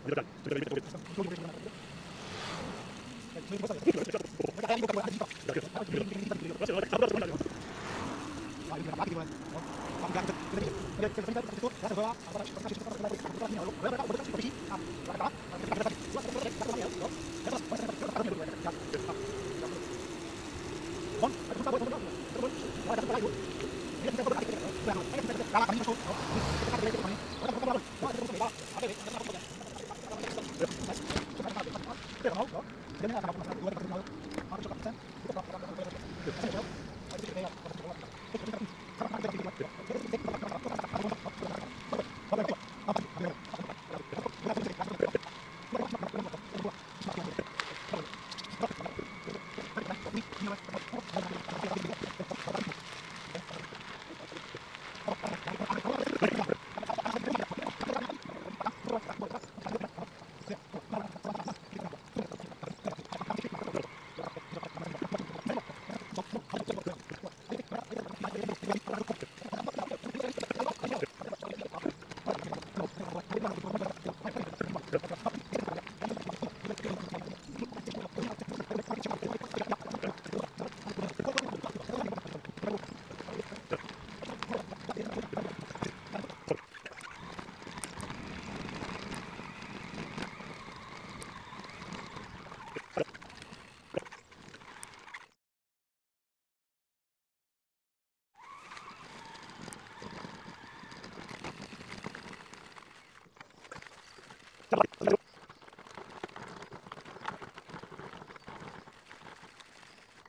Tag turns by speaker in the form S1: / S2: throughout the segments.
S1: トークできます。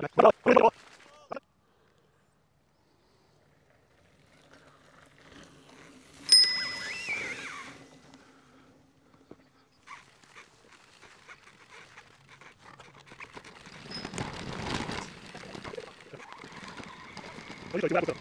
S1: Ahorita, c l a u o claro.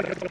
S1: Gracias.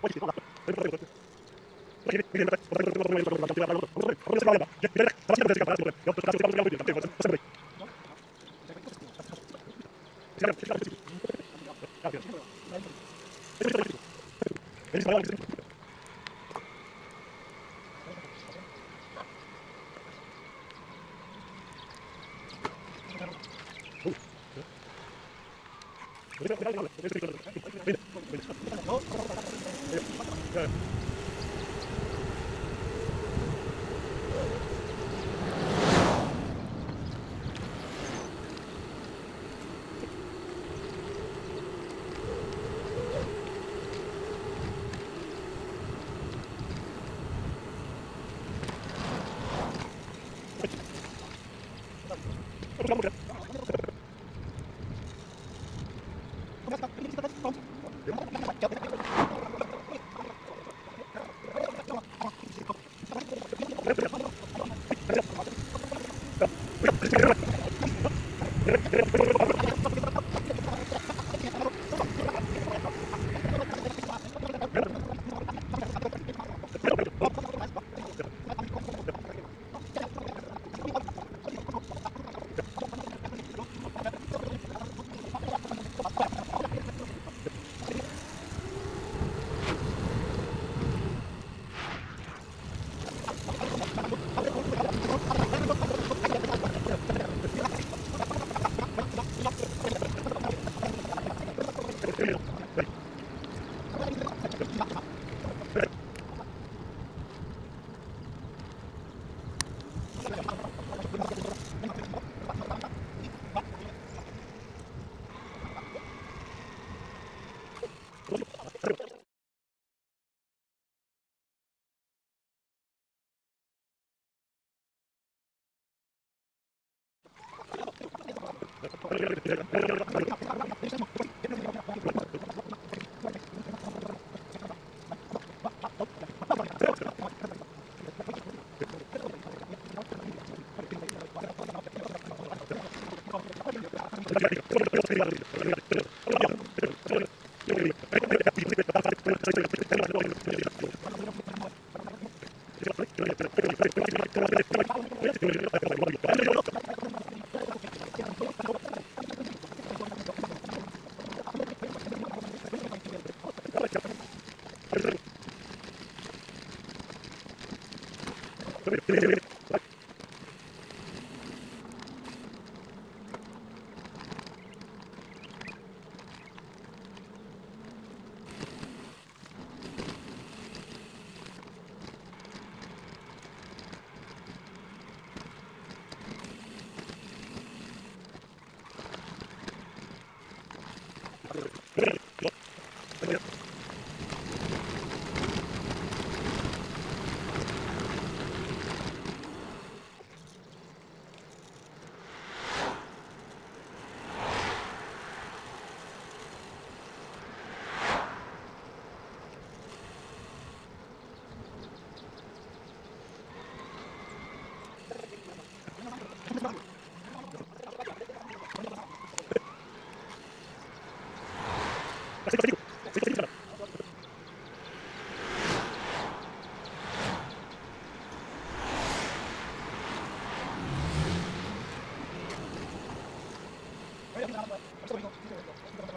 S1: What is it? Gracias. ちょっとよく聞くけど。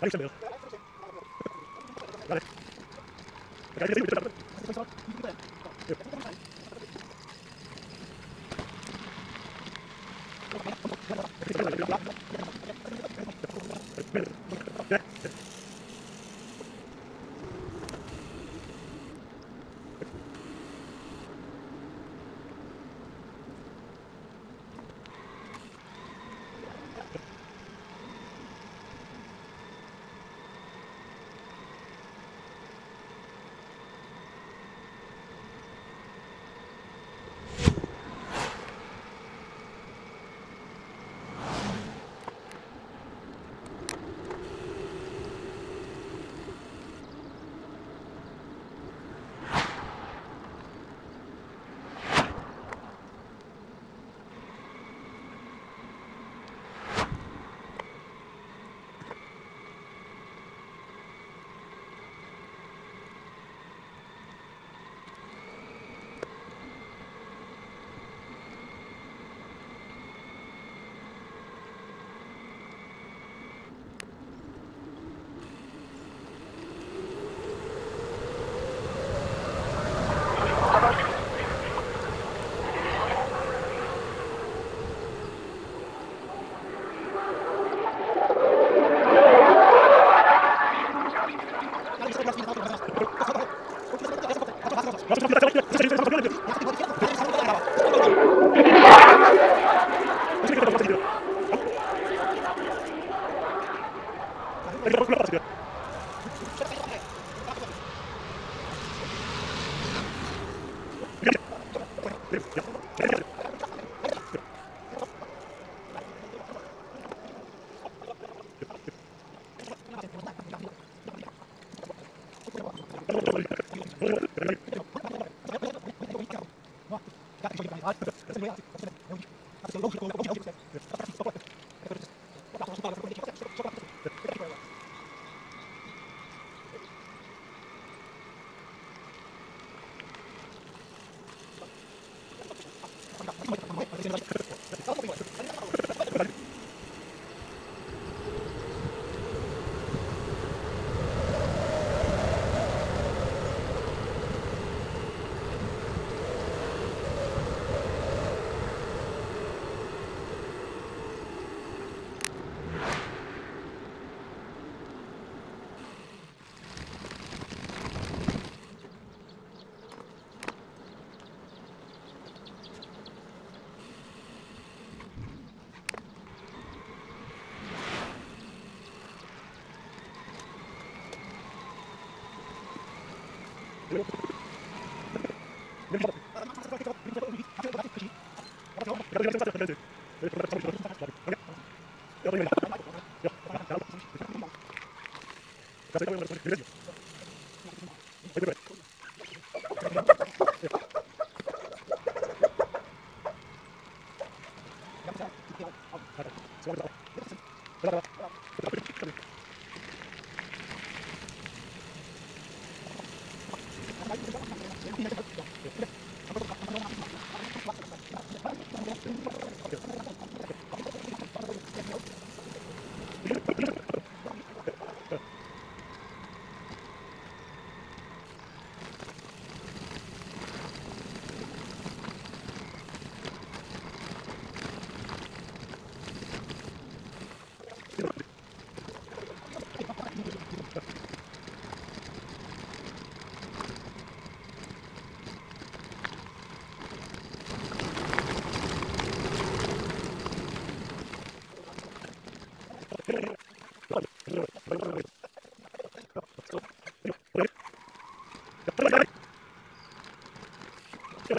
S1: Thanks, Bill. Got it. Thank you.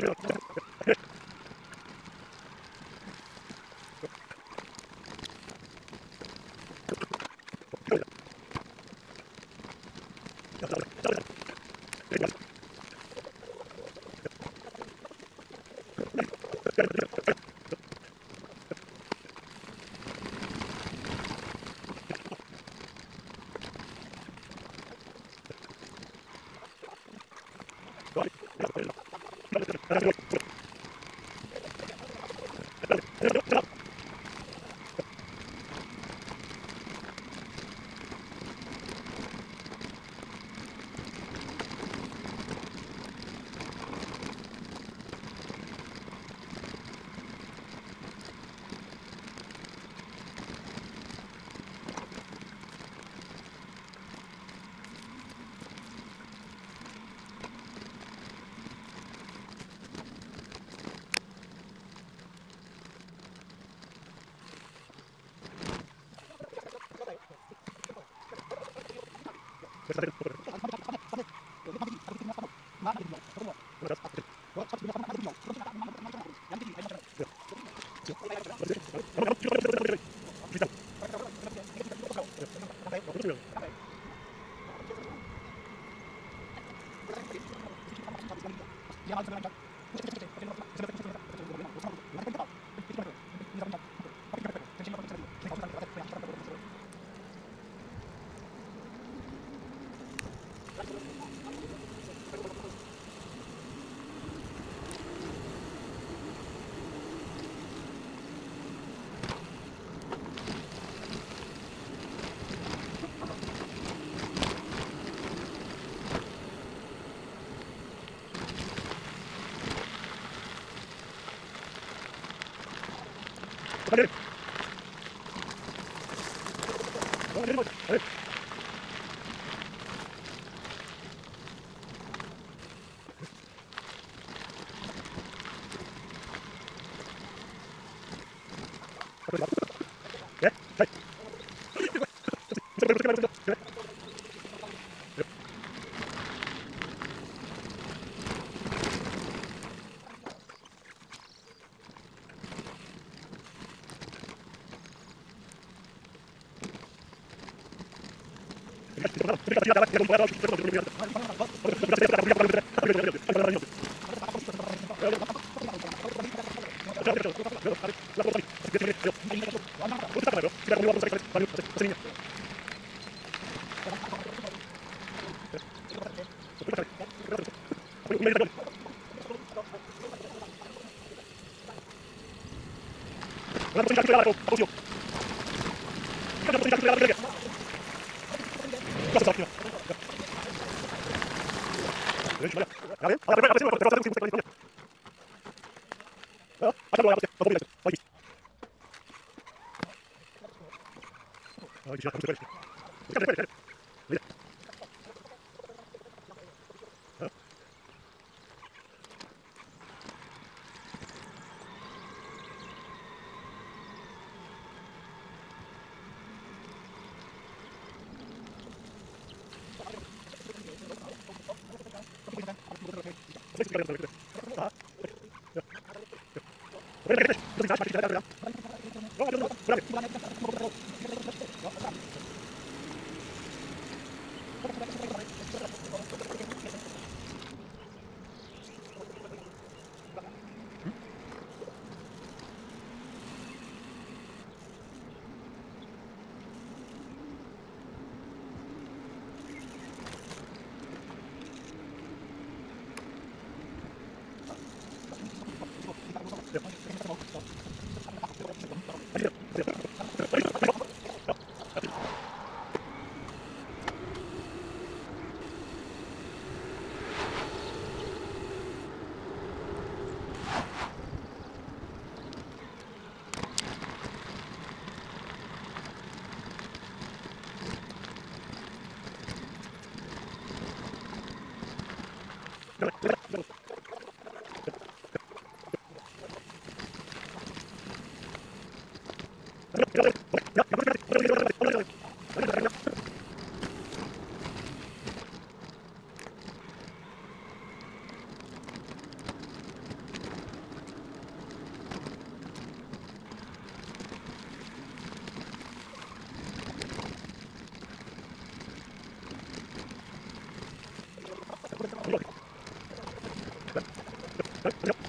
S1: Gracias. Corre, Come on, come on. ¡Ahora,
S2: ¡Vamos!
S1: ¡Vamos! Nope,